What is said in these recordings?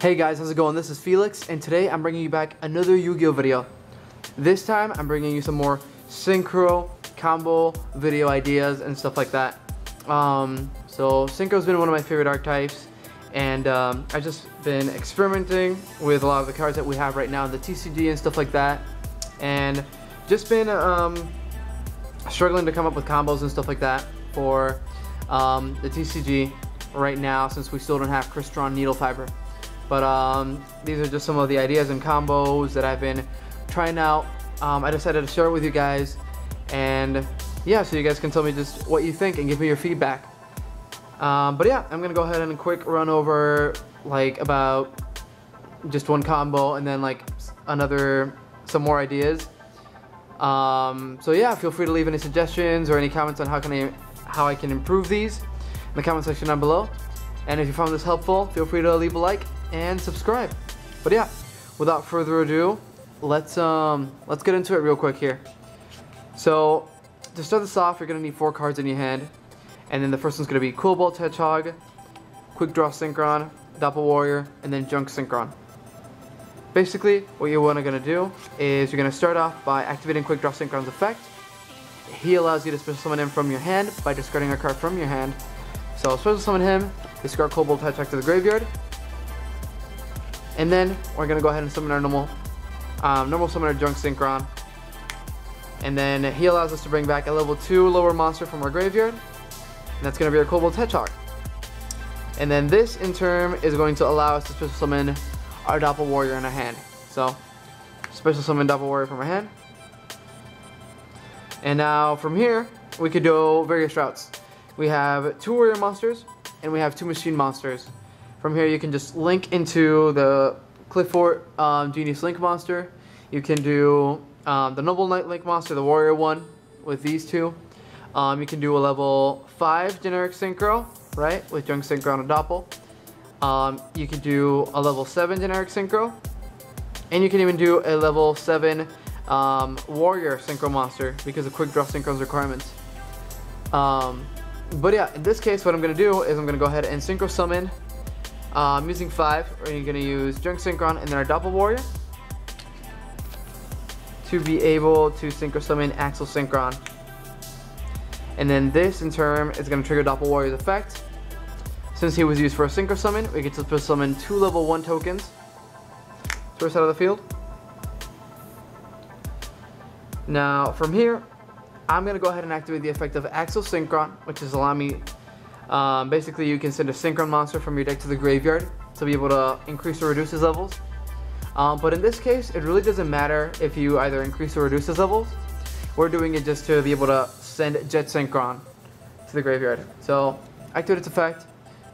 Hey guys, how's it going? This is Felix, and today I'm bringing you back another Yu-Gi-Oh video. This time, I'm bringing you some more synchro combo video ideas and stuff like that. Um, so synchro's been one of my favorite archetypes, and um, I've just been experimenting with a lot of the cards that we have right now the TCG and stuff like that, and just been um, struggling to come up with combos and stuff like that for um, the TCG right now since we still don't have Crystron Needle Fiber. But um, these are just some of the ideas and combos that I've been trying out. Um, I decided to share it with you guys. And yeah, so you guys can tell me just what you think and give me your feedback. Um, but yeah, I'm gonna go ahead and quick run over like about just one combo and then like another, some more ideas. Um, so yeah, feel free to leave any suggestions or any comments on how can I, how I can improve these in the comment section down below. And if you found this helpful, feel free to leave a like and subscribe. But yeah, without further ado, let's um let's get into it real quick here. So to start this off, you're gonna need four cards in your hand, and then the first one's gonna be Cobalt Hedgehog, Quick Draw Synchron, Doppel Warrior, and then Junk Synchron. Basically, what you're wanna gonna do is you're gonna start off by activating Quick Draw Synchron's effect. He allows you to special summon him from your hand by discarding a card from your hand. So I'll special summon him, discard Cobalt Hedgehog to the graveyard, and then we're gonna go ahead and summon our normal, um, normal summoner Junk Synchron. And then he allows us to bring back a level 2 lower monster from our graveyard. And that's gonna be our Cobalt Hedgehog. And then this in turn is going to allow us to special summon our Doppel Warrior in our hand. So, special summon Doppel Warrior from our hand. And now from here, we could do various routes. We have two Warrior monsters, and we have two Machine monsters. From here, you can just link into the Qliphort um, Genius Link monster. You can do um, the Noble Knight Link monster, the Warrior one, with these two. Um, you can do a level 5 generic synchro, right, with Junk Synchron and a Doppel. Um, you can do a level 7 generic synchro. And you can even do a level 7 um, Warrior synchro monster because of Quick Draw Synchron's requirements. Um, but yeah, in this case, what I'm going to do is I'm going to go ahead and synchro summon um, using five, we're gonna use Junk Synchron and then our Doppel Warrior to be able to synchro summon Axel Synchron. And then this in turn is gonna trigger Doppel Warrior's effect. Since he was used for a synchro summon, we get to summon two level one tokens to our side of the field. Now from here, I'm gonna go ahead and activate the effect of Axel Synchron, which is allowing me um, basically, you can send a Synchron monster from your deck to the graveyard to be able to increase or reduce his levels. Um, but in this case, it really doesn't matter if you either increase or reduce his levels. We're doing it just to be able to send Jet Synchron to the graveyard. So, activate its effect,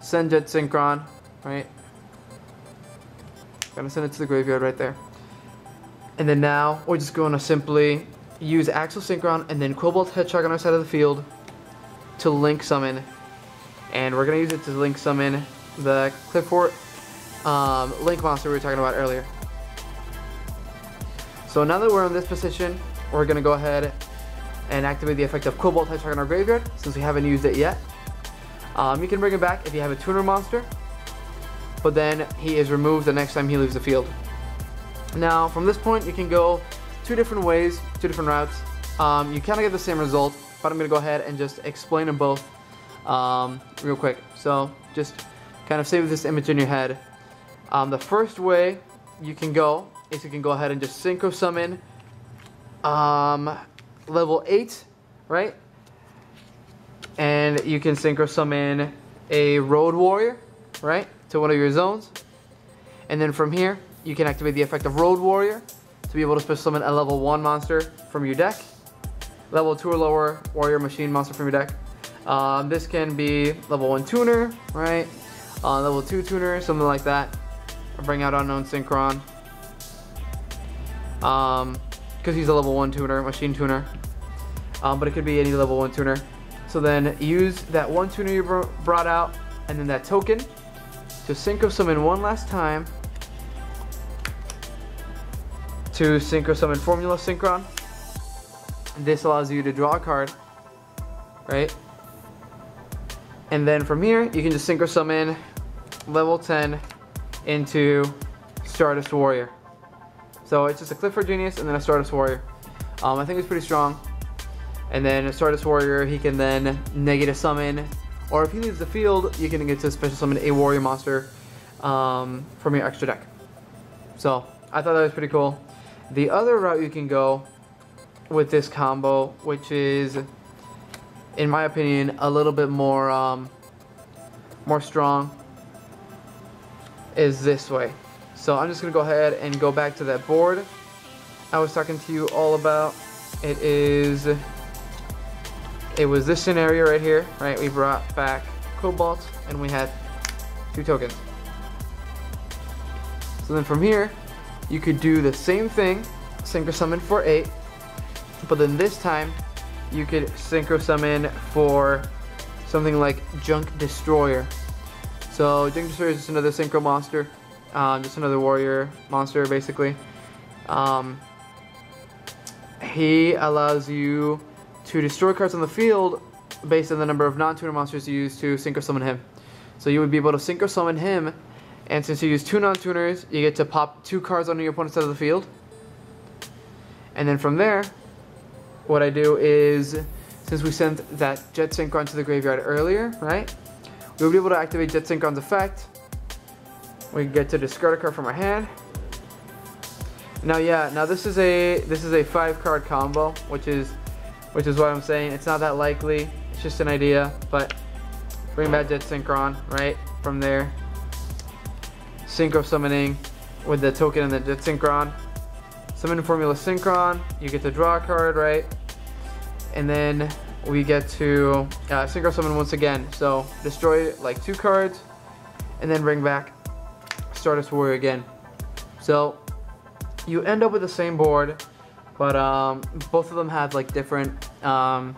send Jet Synchron, right? Gonna send it to the graveyard right there. And then now, we're just to simply use Axel Synchron and then Cobalt Hedgehog on our side of the field to link summon and we're gonna use it to link summon the Qliphort um, link monster we were talking about earlier. So now that we're in this position, we're gonna go ahead and activate the effect of Cobalt Hedgehog in our graveyard since we haven't used it yet. Um, you can bring it back if you have a tuner monster, but then he is removed the next time he leaves the field. Now from this point you can go two different ways, two different routes. Um, you kind of get the same result, but I'm gonna go ahead and just explain them both um, real quick. So just kind of save this image in your head. Um, the first way you can go is you can go ahead and just synchro summon um, level 8, right? And you can synchro summon a Road Warrior, right, to one of your zones. And then from here, you can activate the effect of Road Warrior to be able to special summon a level 1 monster from your deck. Level 2 or lower Warrior Machine monster from your deck. Um, this can be level 1 tuner, right? Uh, level 2 tuner, something like that. bring out Unknown Synchron. Um, because he's a level 1 tuner, machine tuner. Um, but it could be any level 1 tuner. So then use that one tuner you brought out and then that token to synchro summon one last time to synchro summon Formula Synchron. This allows you to draw a card, right? And then from here, you can just synchro summon level 10 into Stardust Warrior. So it's just a Qliphort Genius and then a Stardust Warrior. Um, I think it's pretty strong. And then a Stardust Warrior, he can then negative summon, or if he leaves the field, you can get to special summon a Warrior monster um, from your extra deck. So I thought that was pretty cool. The other route you can go with this combo, which is, in my opinion, a little bit more um, more strong, is this way. So I'm just gonna go ahead and go back to that board I was talking to you all about. It is, it was this scenario right here, right? We brought back Cobalt and we had two tokens. So then from here, you could do the same thing, Synchro Summon for 8, but then this time, you could Synchro Summon for something like Junk Destroyer. So Junk Destroyer is just another Synchro monster, um, just another warrior monster basically. Um, he allows you to destroy cards on the field based on the number of non-tuner monsters you use to Synchro Summon him. So you would be able to Synchro Summon him and since you use two non-tuners, you get to pop two cards onto your opponent's side of the field. And then from there, what I do is, since we sent that Jet Synchron to the graveyard earlier, right? We'll be able to activate Jet Synchron's effect. We get to discard a card from our hand. Now, yeah, now this is a this is a five card combo, which is which is what I'm saying. It's not that likely. It's just an idea, but bring back Jet Synchron, right? From there, Synchro Summoning with the token and the Jet Synchron. Summon Formula Synchron, you get to draw a card, right? And then we get to uh, Synchro Summon once again. So destroy like two cards, and then bring back Stardust Warrior again. So you end up with the same board, but um, both of them have like different um,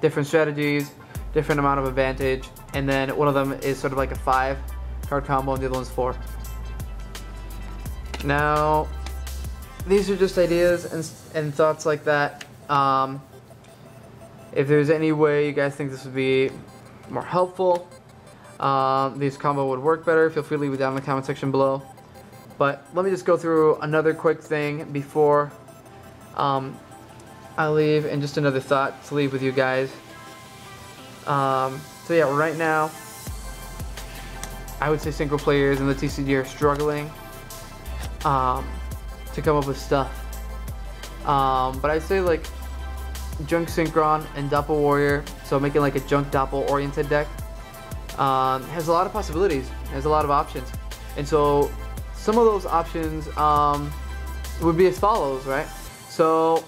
different strategies, different amount of advantage, and then one of them is sort of like a five card combo, and the other one's four. Now, these are just ideas and, and thoughts like that. Um, if there's any way you guys think this would be more helpful, um, this combo would work better, feel free to leave it down in the comment section below. But let me just go through another quick thing before um, I leave and just another thought to leave with you guys. Um, so yeah, right now, I would say single players in the TCG are struggling um, to come up with stuff. Um, but I'd say like Junk Synchron and Doppel Warrior, so making like a Junk Doppel oriented deck, um, has a lot of possibilities, has a lot of options. And so some of those options um, would be as follows, right? So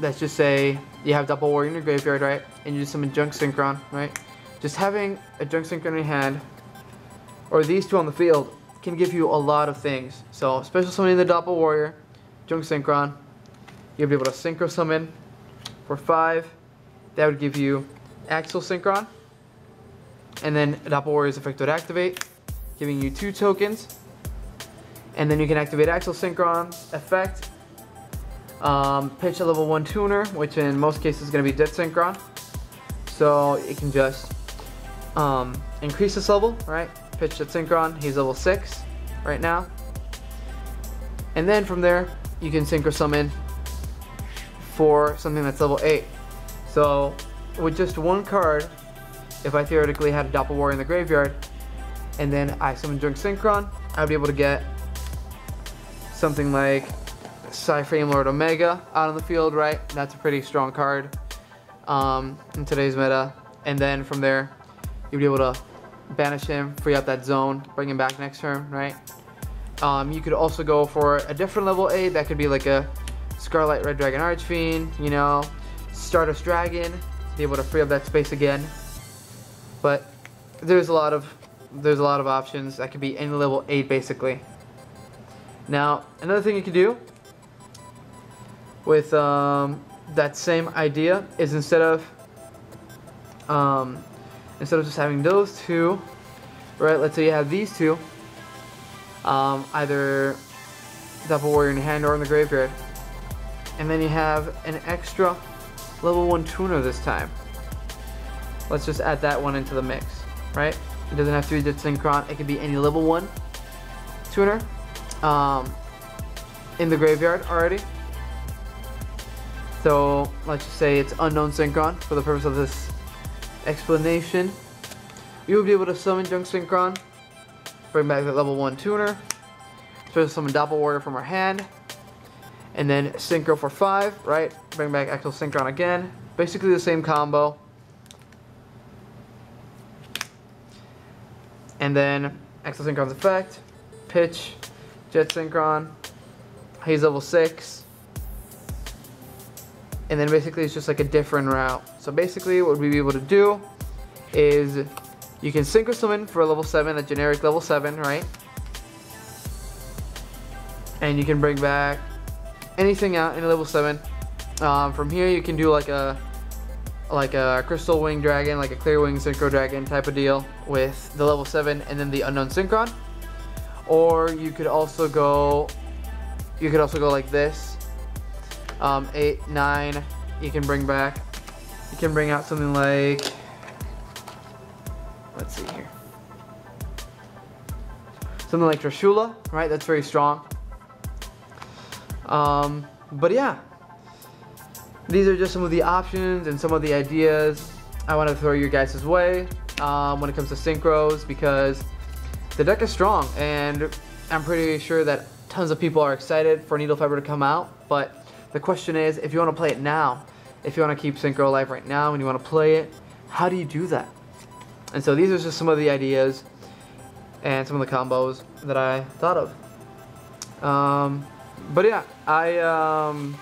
let's just say you have Doppel Warrior in your graveyard, right? And you do some Junk Synchron, right? Just having a Junk Synchron in your hand, or these two on the field, can give you a lot of things. So special summoning the Doppel Warrior, Junk Synchron, you'll be able to Synchro Summon for 5. That would give you Axel Synchron. And then Doppel Warrior's effect would activate, giving you 2 tokens. And then you can activate Axel Synchron effect, um, pitch a level 1 tuner, which in most cases is going to be Jet Synchron. So it can just um, increase this level, right? Pitch at Synchron. He's level 6 right now. And then from there, you can Synchro Summon for something that's level 8. So with just one card, if I theoretically had a Doppel Warrior in the graveyard, and then I summon Junk Synchron, I'd be able to get something like Psi-Frame Lord Omega out on the field, right? That's a pretty strong card um, in today's meta. And then from there, you'd be able to banish him, free up that zone, bring him back next turn, right? Um, you could also go for a different level 8, that could be like a Scarlight Red Dragon Archfiend, you know, Stardust Dragon, be able to free up that space again. But there's a lot of there's a lot of options. That could be any level 8 basically. Now, another thing you could do with um, that same idea is instead of um, instead of just having those two, right, let's say you have these two, um, either Doppel Warrior in hand or in the graveyard, and then you have an extra level 1 tuner this time. Let's just add that one into the mix, right? It doesn't have to be just Synchron, it could be any level 1 tuner um, in the graveyard already. So let's just say it's unknown Synchron for the purpose of this explanation. You will be able to summon Junk Synchron, bring back the level 1 tuner, special summon Doppel Warrior from our hand, and then Synchro for 5, right? Bring back Axel Synchron again. Basically the same combo. And then Axel Synchron's effect, Pitch, Jet Synchron, Haze level 6, and then basically it's just like a different route. So basically what we'd be able to do is you can synchro summon for a level 7, a generic level 7, right? And you can bring back anything out in level 7. Um, from here you can do like a like a crystal wing dragon, like a clear wing synchro dragon type of deal with the level 7 and then the unknown synchron. Or you could also go you could also go like this. Um, 8, 9, you can bring back. You can bring out something like let's see here. Something like Trishula, right? That's very strong. Um, but yeah, these are just some of the options and some of the ideas I want to throw your guys' way um, when it comes to synchros because the deck is strong and I'm pretty sure that tons of people are excited for Needle Fiber to come out. But the question is, if you want to play it now, if you want to keep Synchro alive right now and you want to play it, how do you do that? And so these are just some of the ideas and some of the combos that I thought of. Um, but yeah, I um,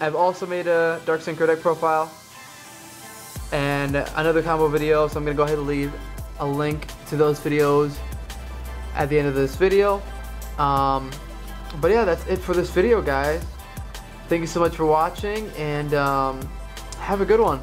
I've also made a Dark Synchro deck profile and another combo video, so I'm gonna go ahead and leave a link to those videos at the end of this video. Um, but yeah, that's it for this video, guys. Thank you so much for watching, and um, have a good one.